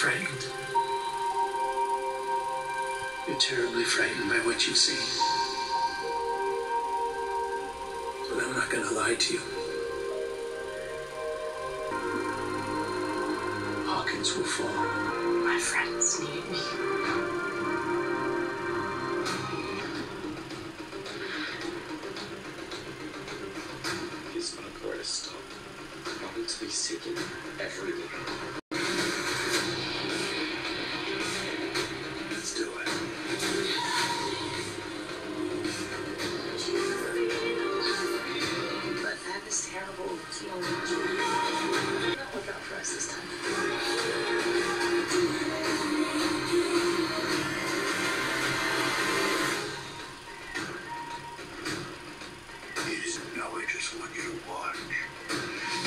frightened. You're terribly frightened by what you see. But I'm not going to lie to you. Hawkins will fall. My friends need me. He's going to try to stop. I Probably to be seeking everyone. Look out for us this time. Now I just want you to watch.